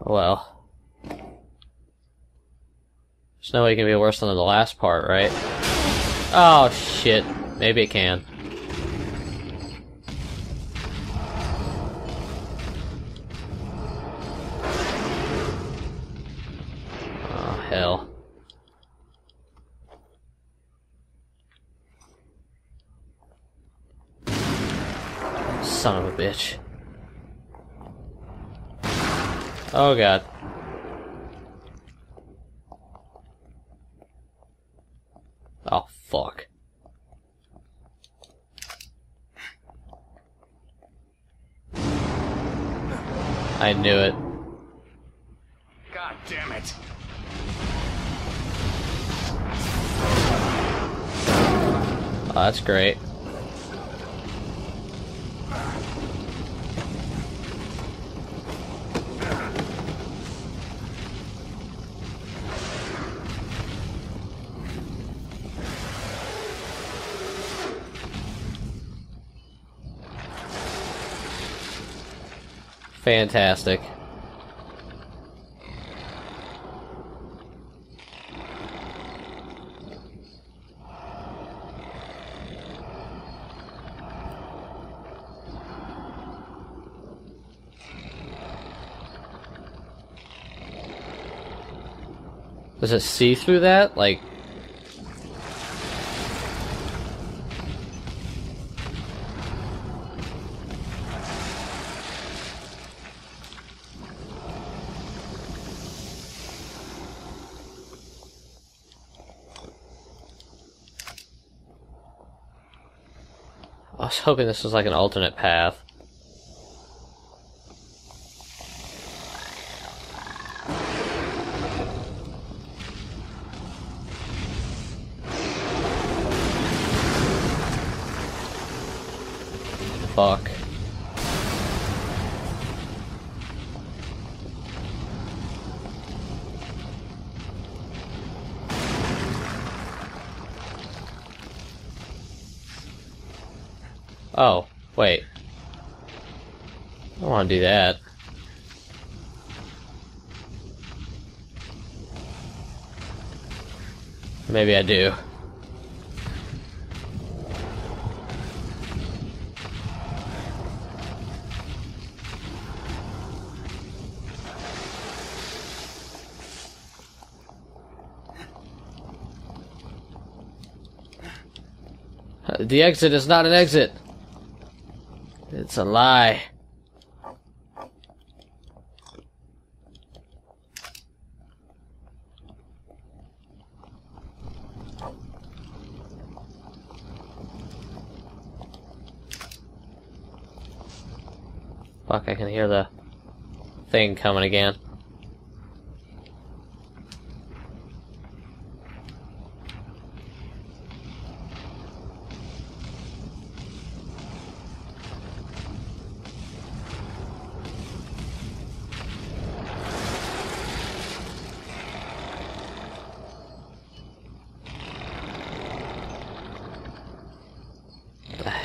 Well. There's no way it can be worse than the last part, right? Oh shit. Maybe it can. Oh hell. Son of a bitch. Oh god. Oh fuck. I knew it. God damn it. Oh, that's great. Fantastic. Does it see through that? Like. Was hoping this was like an alternate path. Oh, wait. I don't want to do that. Maybe I do. The exit is not an exit. It's a lie. Fuck, I can hear the thing coming again.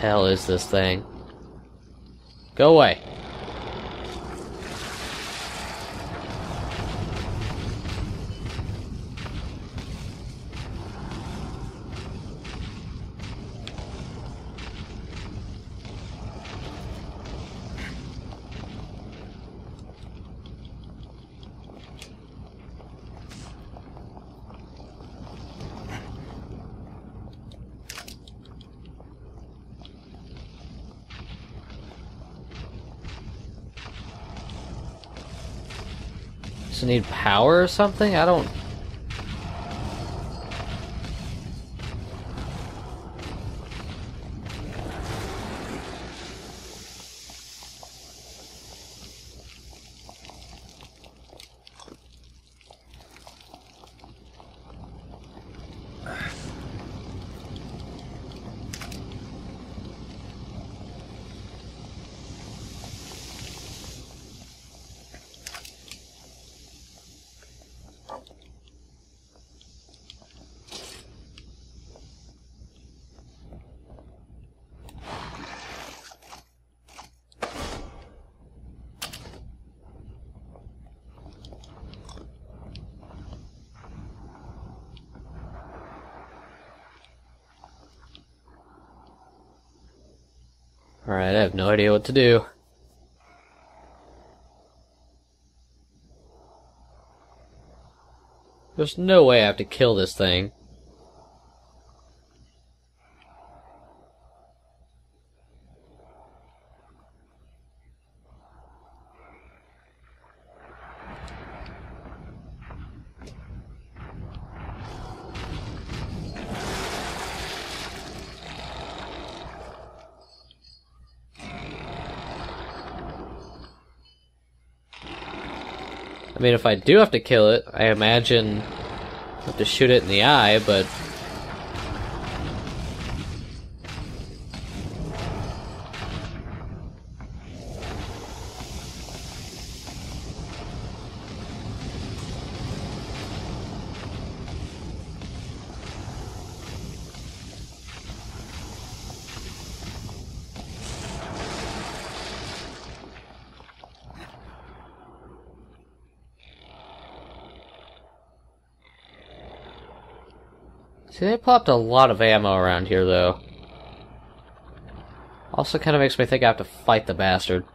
Hell is this thing? Go away. Need power or something? I don't. Alright, I have no idea what to do. There's no way I have to kill this thing. I mean, if I do have to kill it, I imagine I have to shoot it in the eye, but... See, they plopped a lot of ammo around here, though. Also kind of makes me think I have to fight the bastard.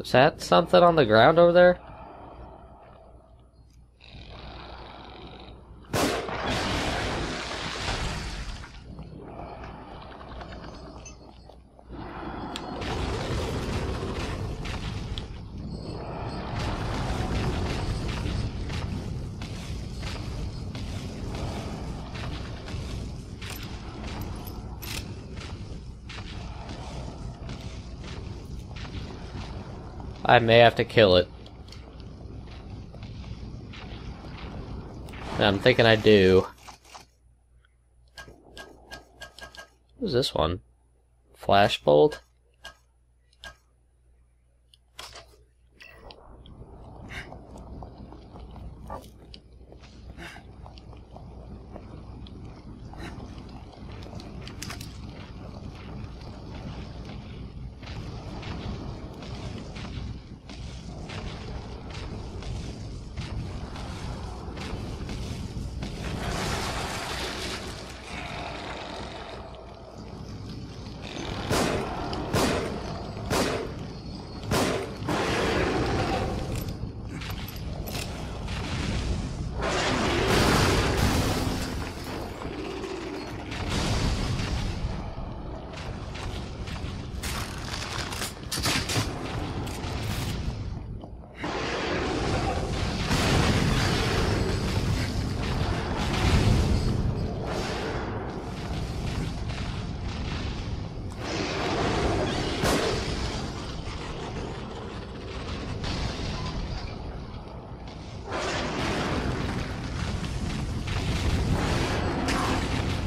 Is that something on the ground over there? I may have to kill it. I'm thinking I do. Who's this one? Flashbolt?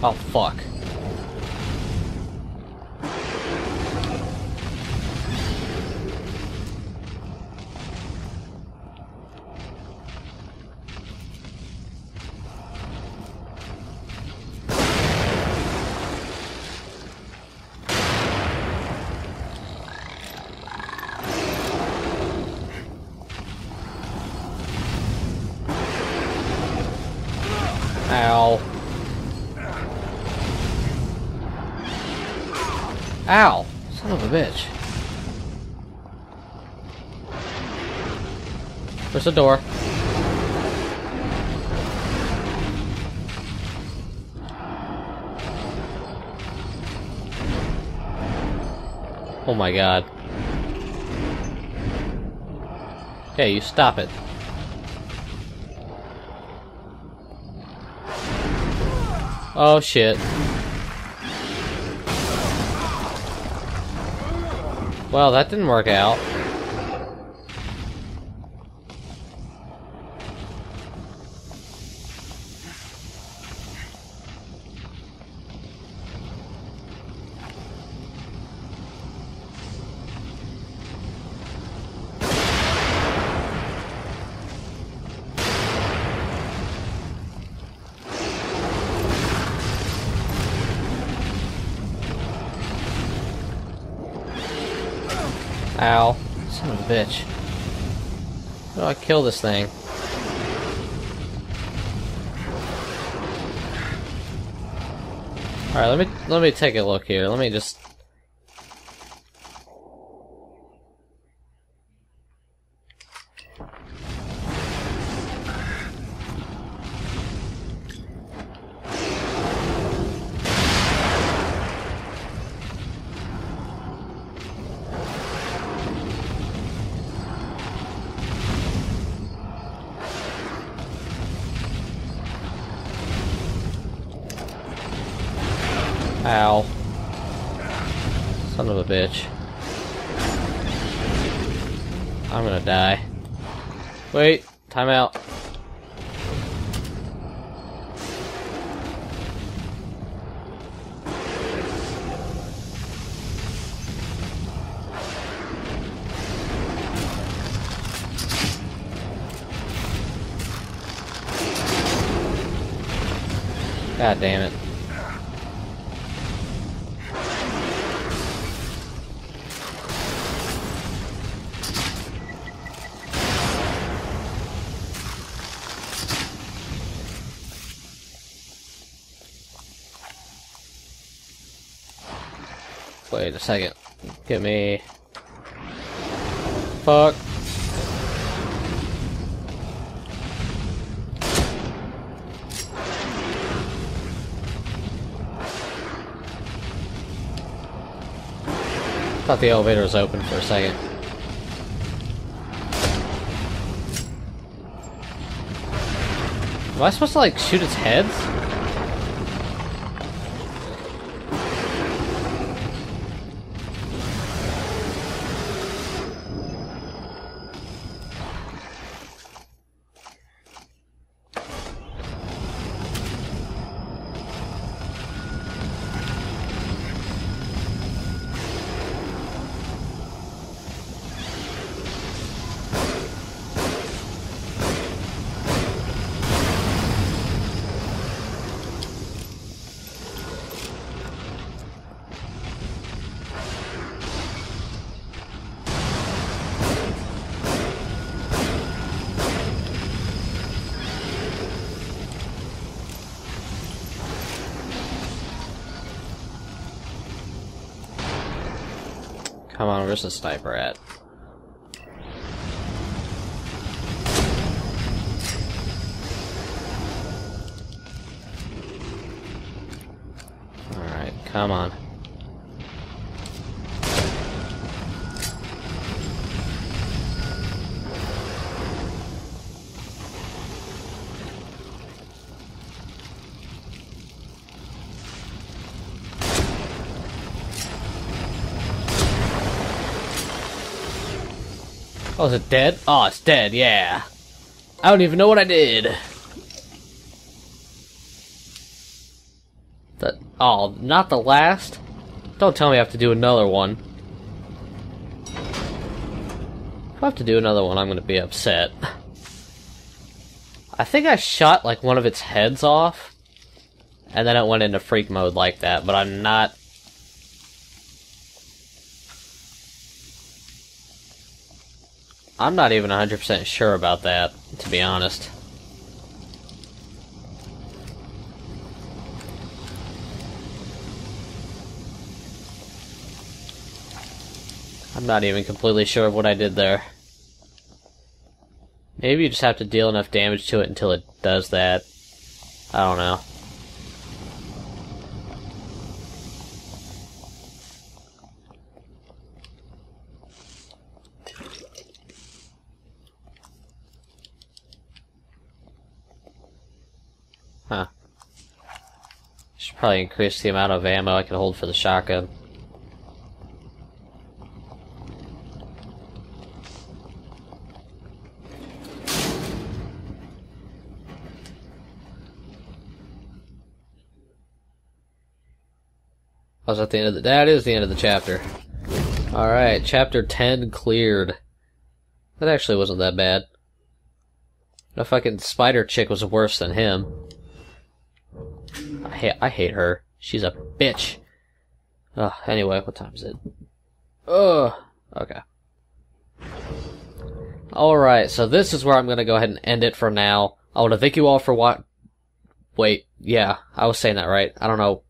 Oh, fuck. Ow! Son of a bitch. There's a door. Oh my god. Hey, you stop it. Oh shit. Well, that didn't work out. Ow. Son of a bitch. How do I kill this thing? Alright, let me let me take a look here. Let me just Ow. Son of a bitch. I'm gonna die. Wait, time out. God damn it. Wait a second. Get me. Fuck. Thought the elevator was open for a second. Am I supposed to like shoot its heads? Come on, where's the sniper at? Alright, come on. Oh, is it dead? Oh, it's dead, yeah. I don't even know what I did. The, oh, not the last? Don't tell me I have to do another one. If I have to do another one, I'm gonna be upset. I think I shot, like, one of its heads off, and then it went into freak mode like that, but I'm not I'm not even 100% sure about that, to be honest. I'm not even completely sure of what I did there. Maybe you just have to deal enough damage to it until it does that. I don't know. Probably increase the amount of ammo I can hold for the shotgun. Was at the end of the. That is the end of the chapter. Alright, chapter 10 cleared. That actually wasn't that bad. The fucking spider chick was worse than him. I hate, I hate her. She's a bitch. Ugh, anyway, what time is it? Ugh, okay. Alright, so this is where I'm gonna go ahead and end it for now. I wanna thank you all for what. Wait, yeah, I was saying that right. I don't know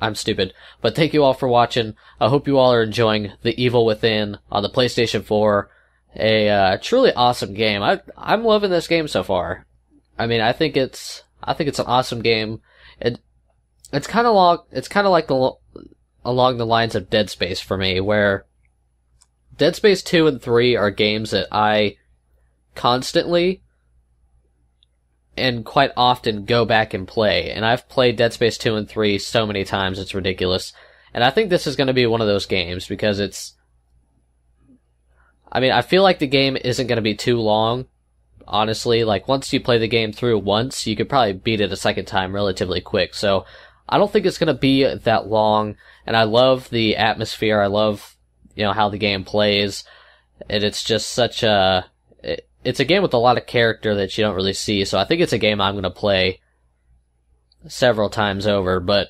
I'm stupid. But thank you all for watching. I hope you all are enjoying The Evil Within on the PlayStation 4. A uh, truly awesome game. I I'm loving this game so far. I mean, I think it's I think it's an awesome game. It it's kind of long. It's kind of like the along the lines of Dead Space for me, where Dead Space 2 and 3 are games that I constantly and quite often go back and play. And I've played Dead Space 2 and 3 so many times, it's ridiculous. And I think this is going to be one of those games because it's. I mean, I feel like the game isn't going to be too long. Honestly, like once you play the game through once, you could probably beat it a second time relatively quick. So I don't think it's going to be that long. And I love the atmosphere. I love, you know, how the game plays. And it's just such a, it, it's a game with a lot of character that you don't really see, so I think it's a game I'm going to play several times over, but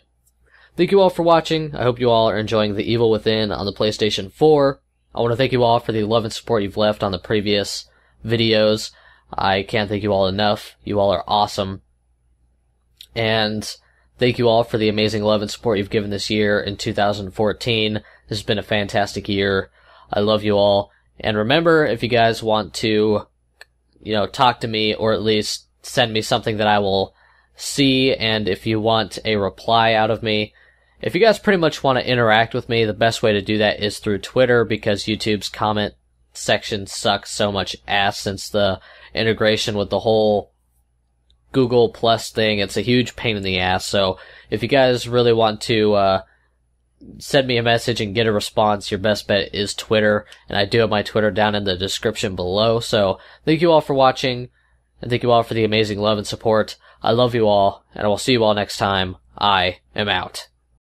thank you all for watching. I hope you all are enjoying The Evil Within on the PlayStation 4. I want to thank you all for the love and support you've left on the previous videos. I can't thank you all enough. You all are awesome. And thank you all for the amazing love and support you've given this year in 2014. This has been a fantastic year. I love you all. And remember, if you guys want to you know, talk to me or at least send me something that I will see. And if you want a reply out of me, if you guys pretty much want to interact with me, the best way to do that is through Twitter because YouTube's comment section sucks so much ass since the integration with the whole Google Plus thing. It's a huge pain in the ass. So if you guys really want to, uh, send me a message and get a response, your best bet is Twitter. And I do have my Twitter down in the description below. So thank you all for watching. And thank you all for the amazing love and support. I love you all, and I will see you all next time. I am out.